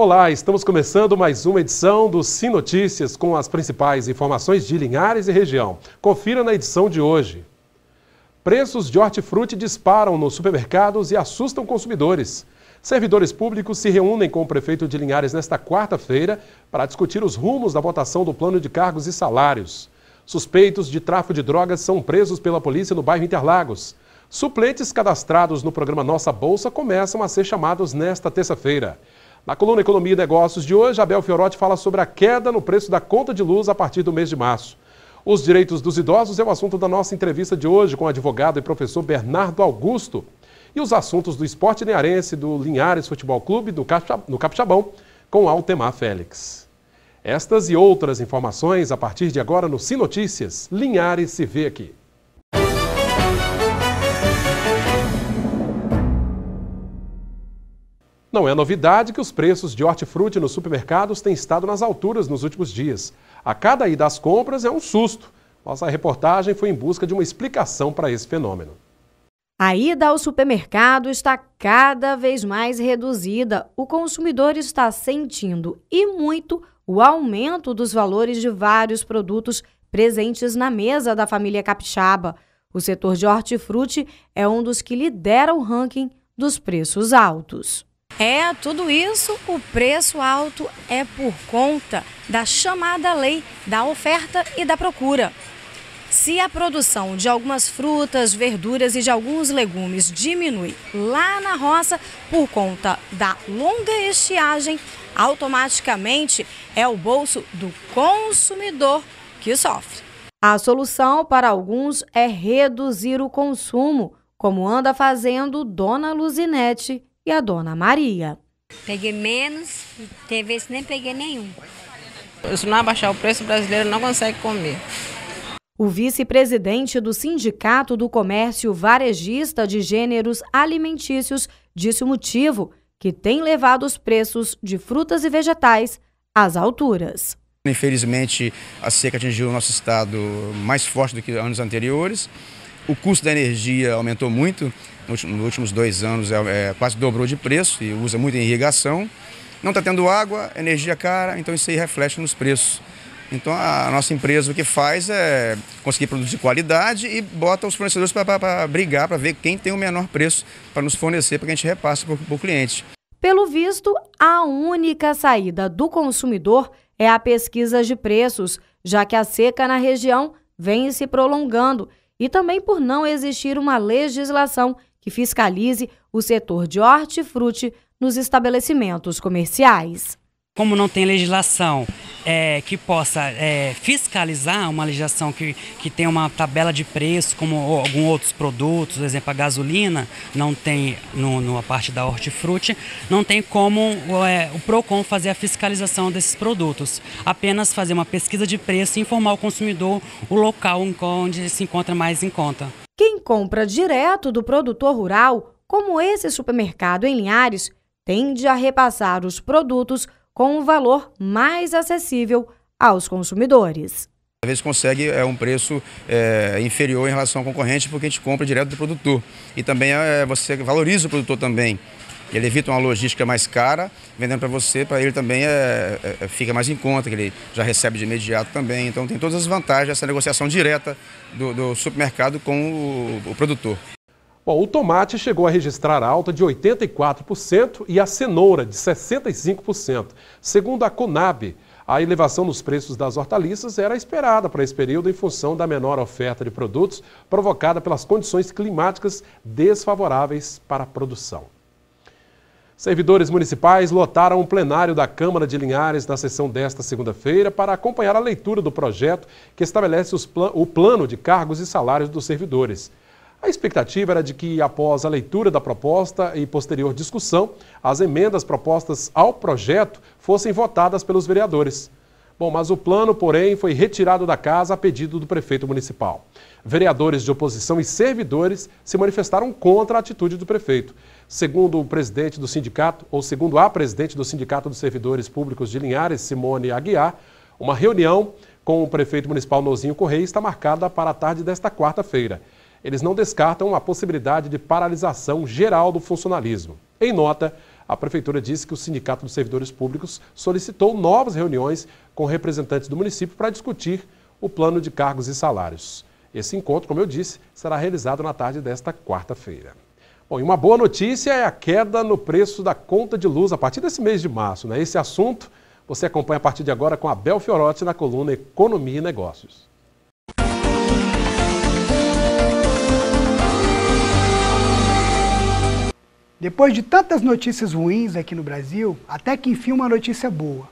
Olá, estamos começando mais uma edição do Sim Notícias com as principais informações de Linhares e região. Confira na edição de hoje. Preços de hortifruti disparam nos supermercados e assustam consumidores. Servidores públicos se reúnem com o prefeito de Linhares nesta quarta-feira para discutir os rumos da votação do plano de cargos e salários. Suspeitos de tráfico de drogas são presos pela polícia no bairro Interlagos. Suplentes cadastrados no programa Nossa Bolsa começam a ser chamados nesta terça-feira. Na coluna Economia e Negócios de hoje, Abel Fiorotti fala sobre a queda no preço da conta de luz a partir do mês de março. Os direitos dos idosos é o assunto da nossa entrevista de hoje com o advogado e professor Bernardo Augusto. E os assuntos do esporte linharense do Linhares Futebol Clube do Capixabão com Altemar Félix. Estas e outras informações a partir de agora no Sim Notícias. Linhares se vê aqui. Não é novidade que os preços de hortifruti nos supermercados têm estado nas alturas nos últimos dias. A cada ida às compras é um susto. Nossa reportagem foi em busca de uma explicação para esse fenômeno. A ida ao supermercado está cada vez mais reduzida. O consumidor está sentindo e muito o aumento dos valores de vários produtos presentes na mesa da família capixaba. O setor de hortifruti é um dos que lidera o ranking dos preços altos. É, tudo isso, o preço alto é por conta da chamada lei da oferta e da procura. Se a produção de algumas frutas, verduras e de alguns legumes diminui lá na roça por conta da longa estiagem, automaticamente é o bolso do consumidor que sofre. A solução para alguns é reduzir o consumo, como anda fazendo Dona Luzinete e a dona Maria. Peguei menos e tem vezes nem peguei nenhum. Se não abaixar o preço, o brasileiro não consegue comer. O vice-presidente do Sindicato do Comércio Varejista de Gêneros Alimentícios disse o motivo que tem levado os preços de frutas e vegetais às alturas. Infelizmente, a seca atingiu o nosso estado mais forte do que anos anteriores. O custo da energia aumentou muito, nos últimos dois anos é, é, quase dobrou de preço e usa muito em irrigação. Não está tendo água, energia cara, então isso aí reflete nos preços. Então a nossa empresa o que faz é conseguir produtos de qualidade e bota os fornecedores para brigar, para ver quem tem o menor preço para nos fornecer, para que a gente repasse para o cliente. Pelo visto, a única saída do consumidor é a pesquisa de preços, já que a seca na região vem se prolongando e também por não existir uma legislação que fiscalize o setor de hortifruti nos estabelecimentos comerciais. Como não tem legislação é, que possa é, fiscalizar, uma legislação que, que tenha uma tabela de preço, como alguns outros produtos, por exemplo, a gasolina, não tem no, no a parte da hortifruti, não tem como é, o PROCON fazer a fiscalização desses produtos. Apenas fazer uma pesquisa de preço e informar o consumidor o local onde se encontra mais em conta. Quem compra direto do produtor rural, como esse supermercado em Linhares, tende a repassar os produtos com um valor mais acessível aos consumidores. Às vezes consegue é, um preço é, inferior em relação ao concorrente porque a gente compra direto do produtor. E também é, você valoriza o produtor também. Ele evita uma logística mais cara, vendendo para você, para ele também é, é, é, fica mais em conta, que ele já recebe de imediato também. Então tem todas as vantagens dessa negociação direta do, do supermercado com o, o produtor. Bom, o tomate chegou a registrar alta de 84% e a cenoura de 65%. Segundo a Conab, a elevação nos preços das hortaliças era esperada para esse período em função da menor oferta de produtos provocada pelas condições climáticas desfavoráveis para a produção. Servidores municipais lotaram o plenário da Câmara de Linhares na sessão desta segunda-feira para acompanhar a leitura do projeto que estabelece plan o plano de cargos e salários dos servidores. A expectativa era de que, após a leitura da proposta e posterior discussão, as emendas propostas ao projeto fossem votadas pelos vereadores. Bom, mas o plano, porém, foi retirado da casa a pedido do prefeito municipal. Vereadores de oposição e servidores se manifestaram contra a atitude do prefeito. Segundo o presidente do sindicato, ou segundo a presidente do Sindicato dos Servidores Públicos de Linhares, Simone Aguiar, uma reunião com o prefeito municipal Nozinho Correia está marcada para a tarde desta quarta-feira. Eles não descartam a possibilidade de paralisação geral do funcionalismo. Em nota, a Prefeitura disse que o Sindicato dos Servidores Públicos solicitou novas reuniões com representantes do município para discutir o plano de cargos e salários. Esse encontro, como eu disse, será realizado na tarde desta quarta-feira. Bom, e uma boa notícia é a queda no preço da conta de luz a partir desse mês de março. Né? Esse assunto você acompanha a partir de agora com a Bel Fiorotti na coluna Economia e Negócios. Depois de tantas notícias ruins aqui no Brasil, até que enfim uma notícia boa.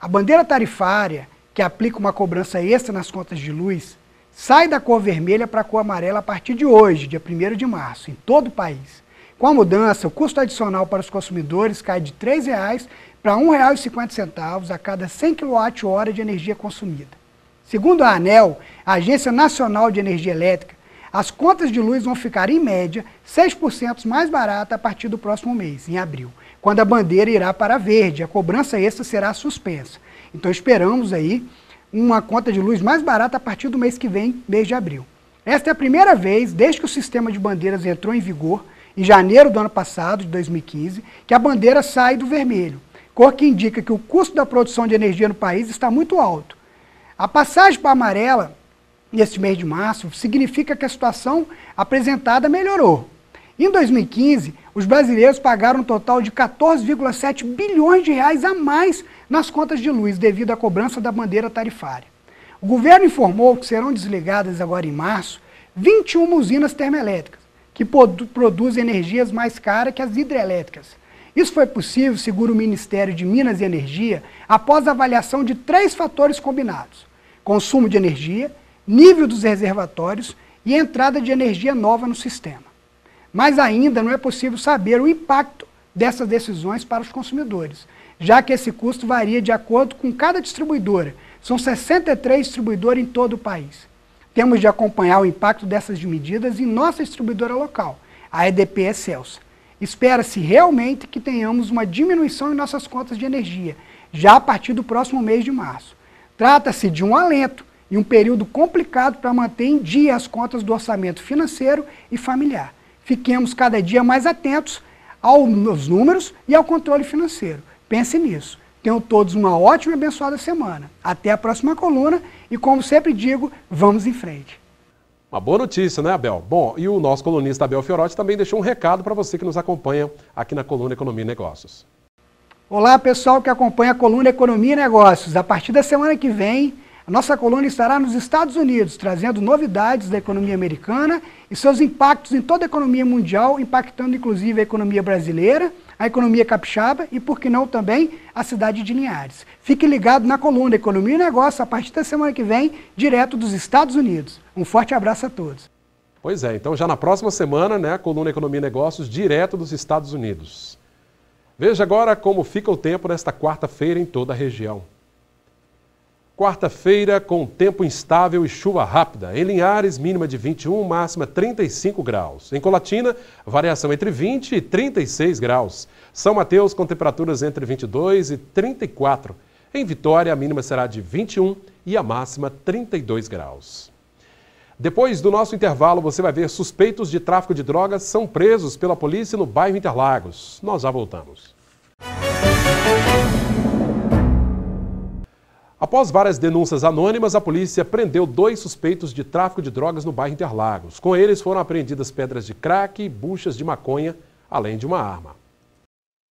A bandeira tarifária, que aplica uma cobrança extra nas contas de luz, sai da cor vermelha para a cor amarela a partir de hoje, dia 1 de março, em todo o país. Com a mudança, o custo adicional para os consumidores cai de R$ 3,00 para R$ 1,50 a cada 100 kWh de energia consumida. Segundo a ANEL, a Agência Nacional de Energia Elétrica, as contas de luz vão ficar, em média, 6% mais baratas a partir do próximo mês, em abril, quando a bandeira irá para verde, a cobrança extra será suspensa. Então esperamos aí uma conta de luz mais barata a partir do mês que vem, mês de abril. Esta é a primeira vez, desde que o sistema de bandeiras entrou em vigor, em janeiro do ano passado, de 2015, que a bandeira sai do vermelho, cor que indica que o custo da produção de energia no país está muito alto. A passagem para a amarela neste mês de março, significa que a situação apresentada melhorou. Em 2015, os brasileiros pagaram um total de 14,7 bilhões de reais a mais nas contas de luz devido à cobrança da bandeira tarifária. O governo informou que serão desligadas agora em março 21 usinas termoelétricas, que produzem energias mais caras que as hidrelétricas. Isso foi possível, segundo o Ministério de Minas e Energia, após a avaliação de três fatores combinados: consumo de energia, nível dos reservatórios e entrada de energia nova no sistema. Mas ainda não é possível saber o impacto dessas decisões para os consumidores, já que esse custo varia de acordo com cada distribuidora. São 63 distribuidores em todo o país. Temos de acompanhar o impacto dessas medidas em nossa distribuidora local, a EDP Excelsa. Espera-se realmente que tenhamos uma diminuição em nossas contas de energia, já a partir do próximo mês de março. Trata-se de um alento, e um período complicado para manter em dia as contas do orçamento financeiro e familiar. Fiquemos cada dia mais atentos aos números e ao controle financeiro. Pense nisso. Tenham todos uma ótima e abençoada semana. Até a próxima coluna e, como sempre digo, vamos em frente. Uma boa notícia, né, Abel? Bom, e o nosso colunista Abel Fiorotti também deixou um recado para você que nos acompanha aqui na coluna Economia e Negócios. Olá, pessoal que acompanha a coluna Economia e Negócios. A partir da semana que vem, a nossa coluna estará nos Estados Unidos, trazendo novidades da economia americana e seus impactos em toda a economia mundial, impactando inclusive a economia brasileira, a economia capixaba e, por que não, também a cidade de Linhares. Fique ligado na coluna Economia e Negócio a partir da semana que vem, direto dos Estados Unidos. Um forte abraço a todos. Pois é, então já na próxima semana, né, a coluna Economia e Negócios, direto dos Estados Unidos. Veja agora como fica o tempo nesta quarta-feira em toda a região. Quarta-feira com tempo instável e chuva rápida. Em Linhares, mínima de 21, máxima 35 graus. Em Colatina, variação entre 20 e 36 graus. São Mateus com temperaturas entre 22 e 34. Em Vitória, a mínima será de 21 e a máxima 32 graus. Depois do nosso intervalo, você vai ver suspeitos de tráfico de drogas são presos pela polícia no bairro Interlagos. Nós já voltamos. Após várias denúncias anônimas, a polícia prendeu dois suspeitos de tráfico de drogas no bairro Interlagos. Com eles foram apreendidas pedras de crack e buchas de maconha, além de uma arma.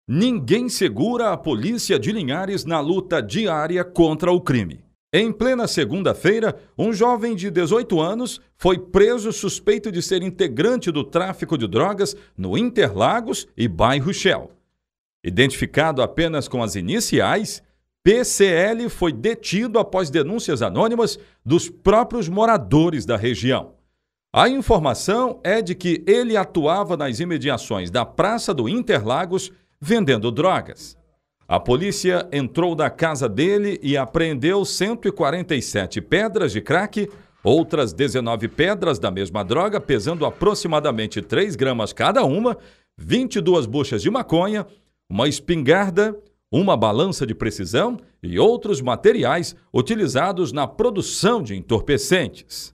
Ninguém segura a polícia de Linhares na luta diária contra o crime. Em plena segunda-feira, um jovem de 18 anos foi preso suspeito de ser integrante do tráfico de drogas no Interlagos e bairro Shell. Identificado apenas com as iniciais, PCL foi detido após denúncias anônimas dos próprios moradores da região. A informação é de que ele atuava nas imediações da Praça do Interlagos vendendo drogas. A polícia entrou na casa dele e apreendeu 147 pedras de crack, outras 19 pedras da mesma droga, pesando aproximadamente 3 gramas cada uma, 22 buchas de maconha, uma espingarda, uma balança de precisão e outros materiais utilizados na produção de entorpecentes.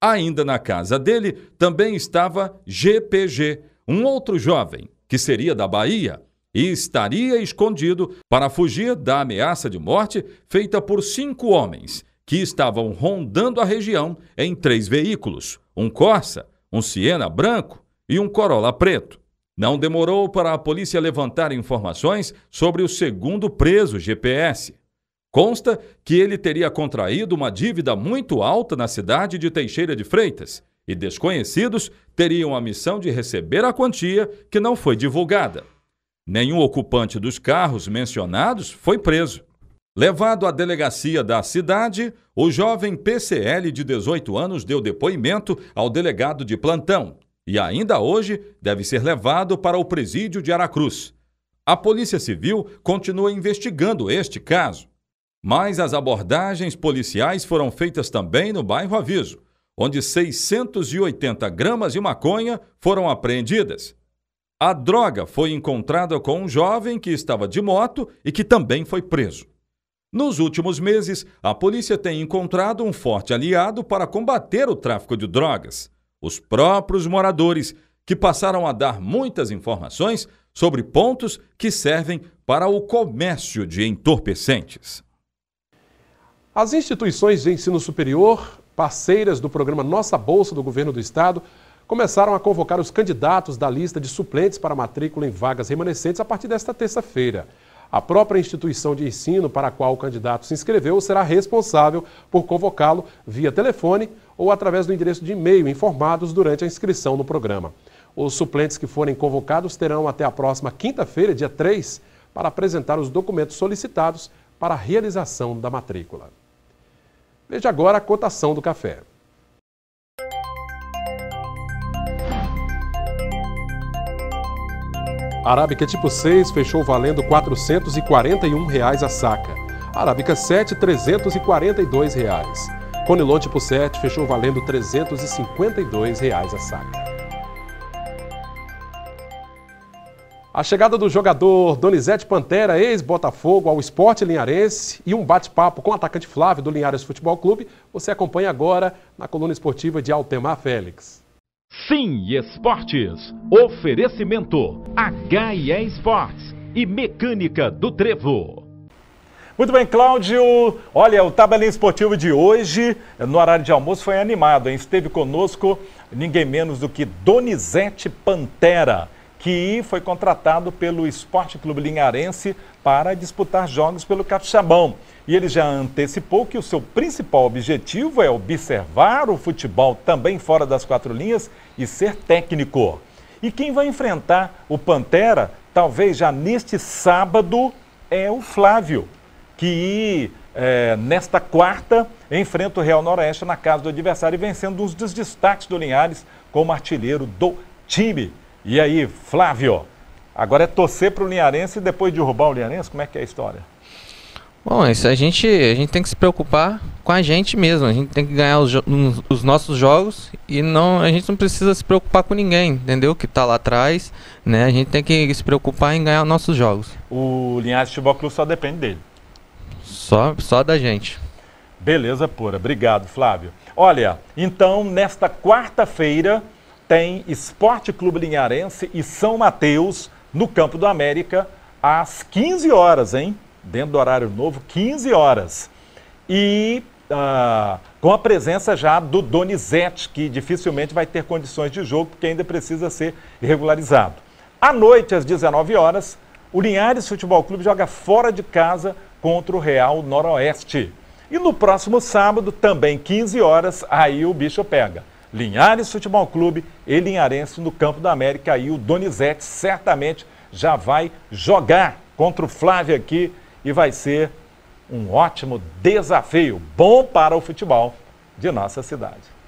Ainda na casa dele também estava GPG, um outro jovem, que seria da Bahia, e estaria escondido para fugir da ameaça de morte feita por cinco homens que estavam rondando a região em três veículos: um Corsa, um Siena branco e um Corolla preto. Não demorou para a polícia levantar informações sobre o segundo preso GPS. Consta que ele teria contraído uma dívida muito alta na cidade de Teixeira de Freitas e desconhecidos teriam a missão de receber a quantia que não foi divulgada. Nenhum ocupante dos carros mencionados foi preso. Levado à delegacia da cidade, o jovem PCL de 18 anos deu depoimento ao delegado de plantão e ainda hoje deve ser levado para o presídio de Aracruz. A Polícia Civil continua investigando este caso. Mas as abordagens policiais foram feitas também no bairro Aviso, onde 680 gramas de maconha foram apreendidas. A droga foi encontrada com um jovem que estava de moto e que também foi preso. Nos últimos meses, a polícia tem encontrado um forte aliado para combater o tráfico de drogas: os próprios moradores, que passaram a dar muitas informações sobre pontos que servem para o comércio de entorpecentes. As instituições de ensino superior, parceiras do programa Nossa Bolsa do Governo do Estado, começaram a convocar os candidatos da lista de suplentes para matrícula em vagas remanescentes a partir desta terça-feira. A própria instituição de ensino para a qual o candidato se inscreveu será responsável por convocá-lo via telefone ou através do endereço de e-mail informados durante a inscrição no programa. Os suplentes que forem convocados terão até a próxima quinta-feira, dia 3, para apresentar os documentos solicitados para a realização da matrícula. Veja agora a cotação do café. Arábica tipo 6 fechou valendo 441 reais a saca. Arábica 7, 342 reais. Conilon tipo 7 fechou valendo 352 reais a saca. A chegada do jogador Donizete Pantera, ex-Botafogo, ao esporte linharense e um bate-papo com o atacante Flávio do Linhares Futebol Clube, você acompanha agora na coluna esportiva de Altemar Félix. Sim Esportes. Oferecimento HIE Esportes e Mecânica do Trevo. Muito bem, Cláudio. Olha, o tabelinho esportivo de hoje, no horário de almoço, foi animado. Hein? Esteve conosco ninguém menos do que Donizete Pantera, que foi contratado pelo Esporte Clube Linharense para disputar jogos pelo Capixabão. E ele já antecipou que o seu principal objetivo é observar o futebol também fora das quatro linhas e ser técnico. E quem vai enfrentar o Pantera, talvez já neste sábado, é o Flávio, que é, nesta quarta enfrenta o Real Noroeste na casa do adversário vencendo um dos destaques do Linhares como artilheiro do time. E aí, Flávio, agora é torcer para o Linharense e depois derrubar o Linharense? Como é que é a história? Bom, isso a gente, a gente tem que se preocupar com a gente mesmo. A gente tem que ganhar os, os, nossos jogos e não, a gente não precisa se preocupar com ninguém, entendeu? Que está lá atrás, né? A gente tem que se preocupar em ganhar os nossos jogos. O Linhares Futebol Clube só depende dele. Só, só da gente. Beleza pura. Obrigado, Flávio. Olha, então nesta quarta-feira tem Esporte Clube Linharense e São Mateus no Campo do América às 15 horas, hein? dentro do horário novo, 15 horas. E uh, com a presença já do Donizete, que dificilmente vai ter condições de jogo, porque ainda precisa ser regularizado. À noite, às 19 horas, o Linhares Futebol Clube joga fora de casa contra o Real Noroeste. E no próximo sábado, também 15 horas, aí o bicho pega. Linhares Futebol Clube e Linharense no Campo da América. Aí o Donizete certamente já vai jogar contra o Flávio aqui e vai ser um ótimo desafio, bom para o futebol de nossa cidade.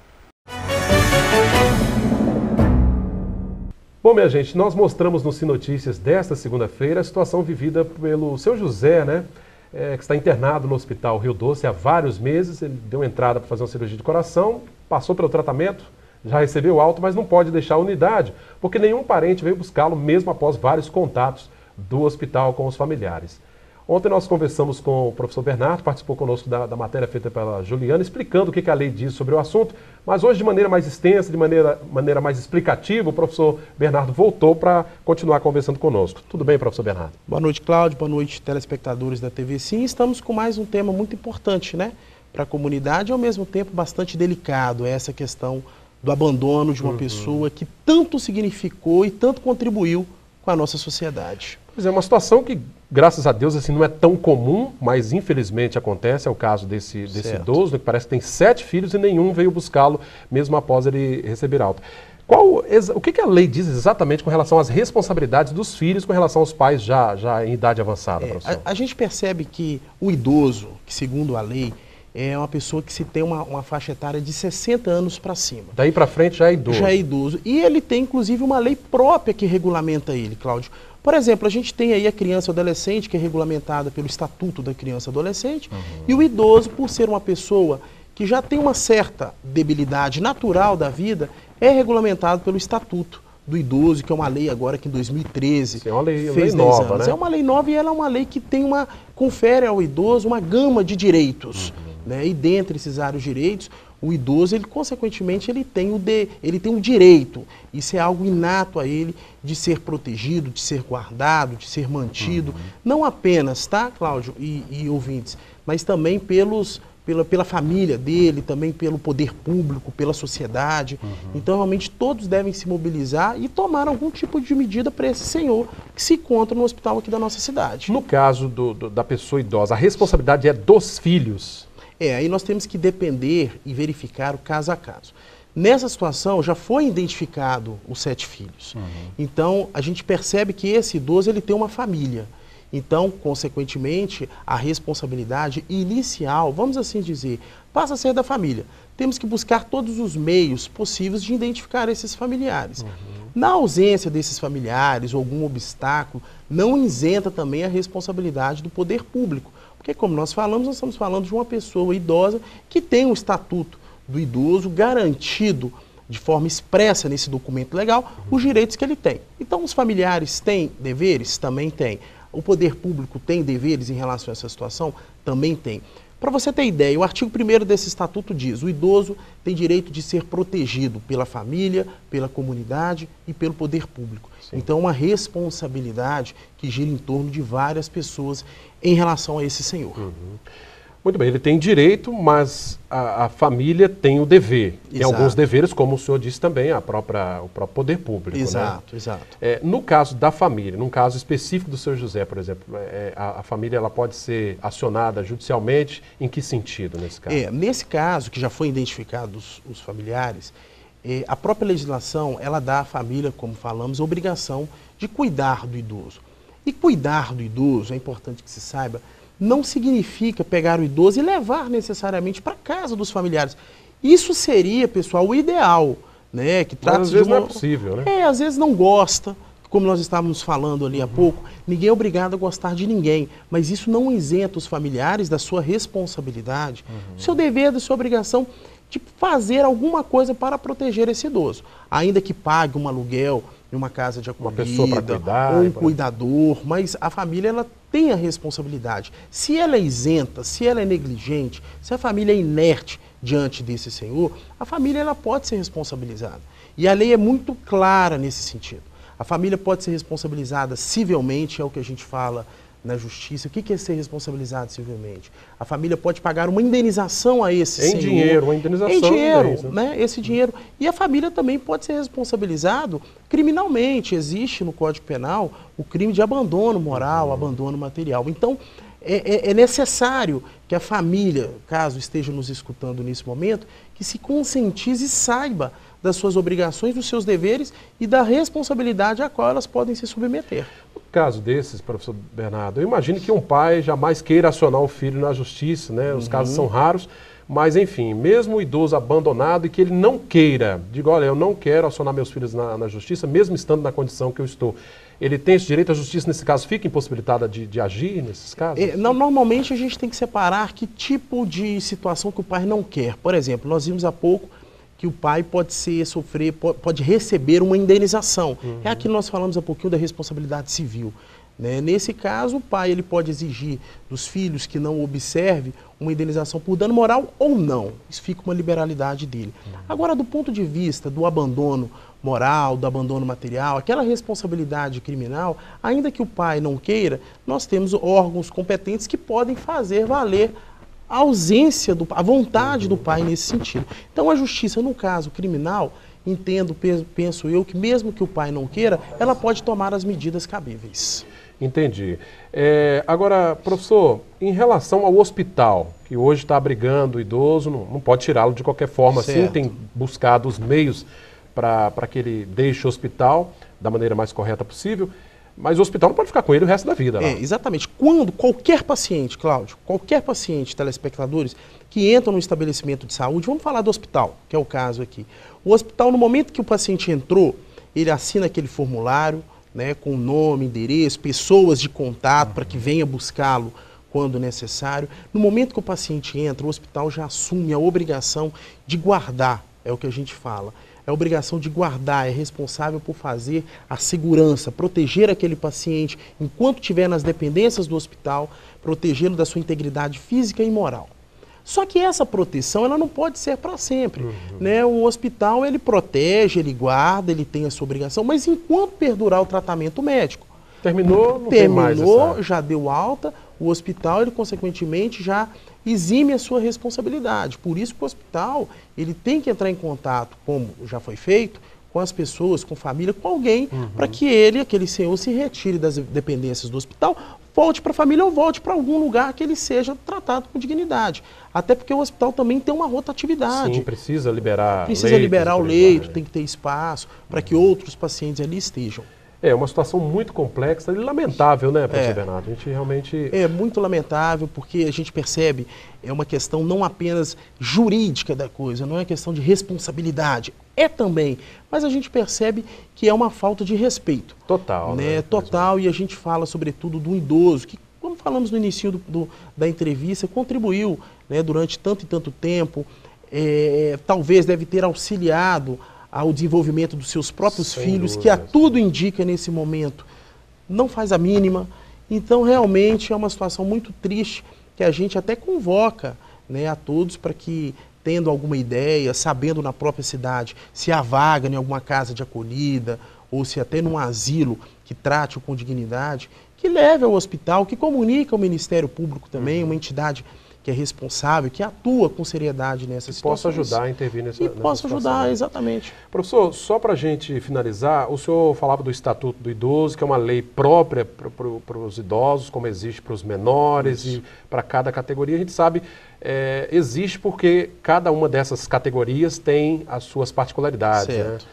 Bom, minha gente, nós mostramos no Notícias desta segunda-feira a situação vivida pelo seu José, né? É, que está internado no Hospital Rio Doce há vários meses. Ele deu entrada para fazer uma cirurgia de coração, passou pelo tratamento, já recebeu alto, mas não pode deixar a unidade, porque nenhum parente veio buscá-lo, mesmo após vários contatos do hospital com os familiares. Ontem nós conversamos com o professor Bernardo, participou conosco da, da matéria feita pela Juliana, explicando o que, que a lei diz sobre o assunto, mas hoje de maneira mais extensa, de maneira, maneira mais explicativa, o professor Bernardo voltou para continuar conversando conosco. Tudo bem, professor Bernardo? Boa noite, Cláudio, boa noite, telespectadores da TV Sim. Estamos com mais um tema muito importante, né? Para a comunidade e ao mesmo tempo bastante delicado, essa questão do abandono de uma uhum. pessoa que tanto significou e tanto contribuiu com a nossa sociedade. Pois é, uma situação que, graças a Deus, assim, não é tão comum, mas infelizmente acontece, é o caso desse, desse idoso, que parece que tem sete filhos e nenhum veio buscá-lo, mesmo após ele receber alta. Qual, o que, que, a lei diz exatamente com relação às responsabilidades dos filhos com relação aos pais já, já em idade avançada, é, a, a, gente percebe que o idoso, que segundo a lei, é uma pessoa que se tem uma, uma faixa etária de 60 anos para cima. Daí para frente já é idoso. Já é idoso. E ele tem, inclusive, uma lei própria que regulamenta ele, Cláudio. Por exemplo, a gente tem aí a criança e adolescente, que é regulamentada pelo Estatuto da Criança e Adolescente, uhum. e o idoso, por ser uma pessoa que já tem uma certa debilidade natural da vida, é regulamentado pelo Estatuto do Idoso, que é uma lei agora que em 2013 Sim, é uma lei, fez lei nova, anos. né? É uma lei nova e ela é uma lei que tem uma confere ao idoso uma gama de direitos, uhum. Né? E dentre esses vários direitos, o idoso, ele consequentemente, ele tem o de, ele tem o direito, isso é algo inato a ele de ser protegido, de ser guardado, de ser mantido, uhum. não apenas, tá, Cláudio e, e ouvintes, mas também pelos pela, pela família dele, também pelo poder público, pela sociedade. Uhum. Então, realmente, todos devem se mobilizar e tomar algum tipo de medida para esse senhor que se encontra no hospital aqui da nossa cidade. No caso do, do, da pessoa idosa, a responsabilidade é dos filhos? É, aí nós temos que depender e verificar o caso a caso. Nessa situação já foi identificado os sete filhos. Uhum. Então a gente percebe que esse idoso ele tem uma família. Então, consequentemente, a responsabilidade inicial, vamos assim dizer, passa a ser da família. Temos que buscar todos os meios possíveis de identificar esses familiares. Uhum. Na ausência desses familiares algum obstáculo, não isenta também a responsabilidade do poder público. Porque, como nós falamos, nós estamos falando de uma pessoa idosa que tem um estatuto do idoso garantido de forma expressa nesse documento legal os direitos que ele tem. Então, os familiares têm deveres? Também têm. O poder público tem deveres em relação a essa situação? Também tem. Para você ter ideia, o artigo 1 desse estatuto diz: o idoso tem direito de ser protegido pela família, pela comunidade e pelo poder público. Sim. Então, uma responsabilidade que gira em torno de várias pessoas em relação a esse senhor. Uhum. Muito bem, ele tem direito, mas a, a família tem o dever. Exato. Tem alguns deveres, como o senhor disse também, a própria, o próprio poder público. Né? Exato, né? exato. É, no caso da família, num caso específico do seu José, por exemplo, é, a, a, família ela pode ser acionada judicialmente, em que sentido nesse caso? É, nesse caso, que já foi identificado os, os familiares, é, a própria legislação, ela dá à família, como falamos, a obrigação de cuidar do idoso. E cuidar do idoso, é importante que se saiba, não significa pegar o idoso e levar necessariamente para casa dos familiares. Isso seria, pessoal, o ideal, né? Que trata Mas às vezes uma... não é possível, né? É, às vezes não gosta, como nós estávamos falando ali uhum. há pouco, ninguém é obrigado a gostar de ninguém, mas isso não isenta os familiares da sua responsabilidade, uhum. do seu dever, da sua obrigação de fazer alguma coisa para proteger esse idoso, ainda que pague um aluguel, em uma casa de acolhida, uma pessoa para cuidar, ou um cuidador, mas a família ela tem a responsabilidade. Se ela é isenta, se ela é negligente, se a família é inerte diante desse senhor, a família ela pode ser responsabilizada. E a lei é muito clara nesse sentido. A família pode ser responsabilizada civilmente, é o que a gente fala na justiça. O que é ser responsabilizado civilmente? A família pode pagar uma indenização a esse em senhor. dinheiro, uma indenização. Em dinheiro, né? Esse dinheiro. E a família também pode ser responsabilizado criminalmente. Existe no Código Penal o crime de abandono moral, uhum. abandono material. Então, é, é, é necessário que a família, caso esteja nos escutando nesse momento, que se conscientize e saiba das suas obrigações, dos seus deveres e da responsabilidade a qual elas podem se submeter. No caso desses, professor Bernardo, eu imagino que um pai jamais queira acionar o filho na justiça, né? Os uhum. casos são raros, mas enfim, mesmo o idoso abandonado e que ele não queira, diga, olha, eu não quero acionar meus filhos na, na justiça, mesmo estando na condição que eu estou, ele tem esse direito, a justiça nesse caso fica impossibilitada de, de agir nesses casos? É, não, normalmente a gente tem que separar que tipo de situação que o pai não quer. Por exemplo, nós vimos há pouco que o pai pode ser sofrer, pode receber uma indenização. Uhum. É aqui nós falamos um pouquinho da responsabilidade civil. Né? Nesse caso, o pai ele pode exigir dos filhos que não observe uma indenização por dano moral ou não. Isso fica uma liberalidade dele. Agora, do ponto de vista do abandono moral, do abandono material, aquela responsabilidade criminal, ainda que o pai não queira, nós temos órgãos competentes que podem fazer valer a ausência, do, a vontade do pai nesse sentido. Então a justiça, no caso criminal, entendo, penso eu, que mesmo que o pai não queira, ela pode tomar as medidas cabíveis. Entendi. É, agora, professor, em relação ao hospital, que hoje está abrigando o idoso, não, não pode tirá-lo de qualquer forma, certo. sim, tem buscado os meios para que ele deixe o hospital da maneira mais correta possível. Mas o hospital não pode ficar com ele o resto da vida. É, exatamente. Quando qualquer paciente, Cláudio, qualquer paciente, telespectadores, que entra no estabelecimento de saúde, vamos falar do hospital, que é o caso aqui. O hospital, no momento que o paciente entrou, ele assina aquele formulário, né, com nome, endereço, pessoas de contato para que venha buscá-lo quando necessário. No momento que o paciente entra, o hospital já assume a obrigação de guardar, é o que a gente fala é obrigação de guardar, é responsável por fazer a segurança, proteger aquele paciente enquanto estiver nas dependências do hospital, protegê-lo da sua integridade física e moral. Só que essa proteção ela não pode ser para sempre. Uhum. Né? O hospital ele protege, ele guarda, ele tem a sua obrigação, mas enquanto perdurar o tratamento médico. Terminou, não terminou, essa... já deu alta, o hospital ele consequentemente já exime a sua responsabilidade. Por isso que o hospital ele tem que entrar em contato, como já foi feito, com as pessoas, com a família, com alguém, uhum. para que ele, aquele senhor, se retire das dependências do hospital, volte para a família ou volte para algum lugar que ele seja tratado com dignidade. Até porque o hospital também tem uma rotatividade. Sim, precisa liberar Precisa leitos, liberar o leito, tem que ter espaço para que outros pacientes ali estejam. É uma situação muito complexa e lamentável, né, professor é. Bernardo? A gente realmente. É muito lamentável porque a gente percebe é uma questão não apenas jurídica da coisa, não é questão de responsabilidade. É também, mas a gente percebe que é uma falta de respeito. Total. Né? né? Total, e a gente fala sobretudo do idoso, que, como falamos no início do, do, da entrevista, contribuiu né, durante tanto e tanto tempo, é, talvez deve ter auxiliado ao desenvolvimento dos seus próprios Sem filhos, que a tudo indica nesse momento, não faz a mínima. Então, realmente é uma situação muito triste que a gente até convoca né, a todos para que, tendo alguma ideia, sabendo na própria cidade se há vaga em alguma casa de acolhida ou se até num asilo que trate-o com dignidade, que leve ao hospital, que comunique ao Ministério Público também, uhum. uma entidade que é responsável, que atua com seriedade nessa situação. Possa ajudar a intervir nessa E possa ajudar, né? exatamente. Professor, só para a gente finalizar, o senhor falava do Estatuto do Idoso, que é uma lei própria para os idosos, como existe para os menores Isso. e para cada categoria. A gente sabe, é, existe porque cada uma dessas categorias tem as suas particularidades. Né? Certo. Né?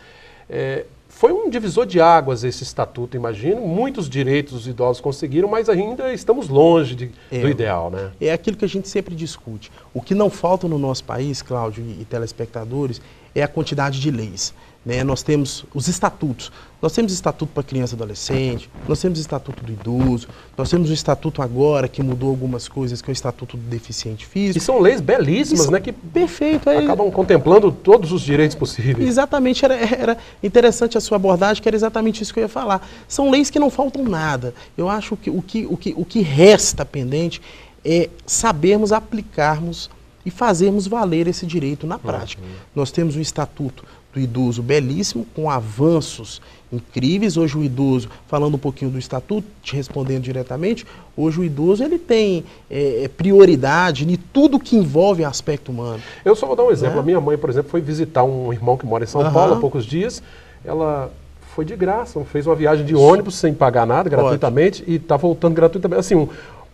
É, foi um divisor de águas esse estatuto, imagino. Muitos direitos os idosos conseguiram, mas ainda estamos longe de, é, do ideal, né? É aquilo que a gente sempre discute. O que não falta no nosso país, Cláudio e telespectadores, é a quantidade de leis. Né? Nós temos os estatutos. Nós temos estatuto para criança e adolescente, nós temos estatuto do idoso, nós temos o estatuto agora que mudou algumas coisas, que é o estatuto do deficiente físico. E são leis belíssimas, são, né? Que perfeito. É... Acabam contemplando todos os direitos possíveis. Exatamente, era, era interessante a sua abordagem, que era exatamente isso que eu ia falar. São leis que não faltam nada. Eu acho que o que, o que, o que resta pendente é sabermos aplicarmos e fazermos valer esse direito na prática. Uhum. Nós temos um estatuto do idoso belíssimo, com avanços incríveis. Hoje o idoso, falando um pouquinho do estatuto, te respondendo diretamente, hoje o idoso ele tem é, é prioridade em tudo que envolve aspecto humano. Eu só vou dar um exemplo. Né? A minha mãe, por exemplo, foi visitar um irmão que mora em São uhum. Paulo há poucos dias. Ela foi de graça, fez uma viagem de ônibus sem pagar nada, gratuitamente, Ótimo. e está voltando gratuitamente. Assim, um,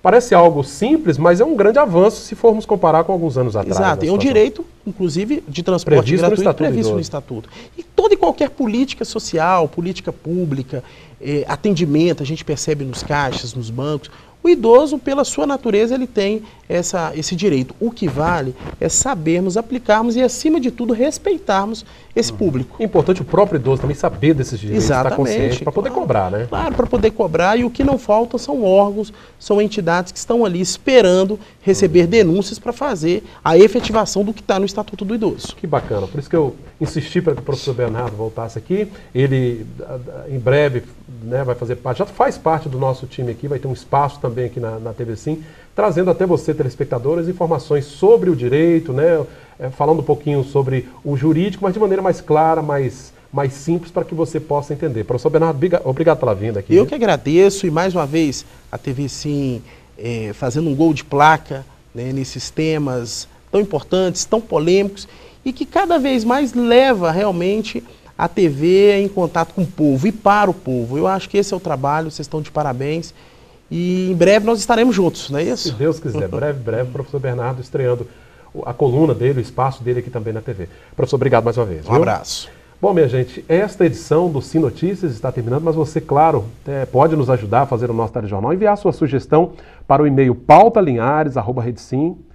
Parece algo simples, mas é um grande avanço se formos comparar com alguns anos atrás. Exato, é um direito, inclusive, de transporte previsto gratuito no estatuto previsto no Estatuto. E toda e qualquer política social, política pública, eh, atendimento, a gente percebe nos caixas, nos bancos, O idoso, pela sua natureza, ele tem essa, esse direito. O que vale é sabermos aplicarmos e, acima de tudo, respeitarmos esse público. É importante o próprio idoso também saber desses direitos, estar Exatamente. consciente para poder Claro. cobrar, né? Claro, para poder cobrar. E o que não falta são órgãos, são entidades que estão ali esperando receber denúncias para fazer a efetivação do que está no Estatuto do Idoso. Que bacana. Por isso que eu insisti para que o professor Bernardo voltasse aqui. Ele, em breve, né, vai fazer parte, já faz parte do nosso time aqui, vai ter um espaço também aqui na, na TV Sim, trazendo até você, telespectadores, informações sobre o direito, né, eh, falando um pouquinho sobre o jurídico, mas de maneira mais clara, mais, mais simples, para que você possa entender. Professor Bernardo, obriga- obrigado pela vinda aqui. Eu que agradeço e mais uma vez a TV Sim eh, fazendo um gol de placa né, nesses temas tão importantes, tão polêmicos e que cada vez mais leva realmente a TV em contato com o povo e para o povo. Eu acho que esse é o trabalho, vocês estão de parabéns e em breve nós estaremos juntos, não é isso? Se Deus quiser. Breve, breve, o professor Bernardo estreando a coluna dele, o espaço dele aqui também na TV. Professor, obrigado mais uma vez. Um viu? abraço. Bom, minha gente, esta edição do Sim Notícias está terminando, mas você, claro, é, pode nos ajudar a fazer o nosso telejornal, enviar sua sugestão para o e-mail pautalinhares.redsim.com,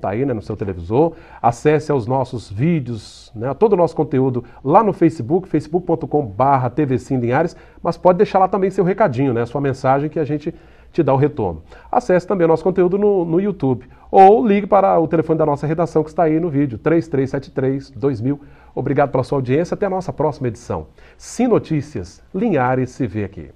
tá aí né, no seu televisor. Acesse aos nossos vídeos, né, todo o nosso conteúdo lá no Facebook, facebook.com.br tvsimlinhares, mas pode deixar lá também seu recadinho, né, sua mensagem que a gente te dá o retorno. Acesse também o nosso conteúdo no, no YouTube ou ligue para o telefone da nossa redação que está aí no vídeo, 3373-2000. Obrigado pela sua audiência, até a nossa próxima edição. Sim Notícias, Linhares se vê aqui.